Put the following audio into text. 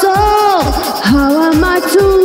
so. How am I to?